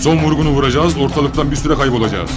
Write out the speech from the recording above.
Son vurgunu vuracağız, ortalıktan bir süre kaybolacağız.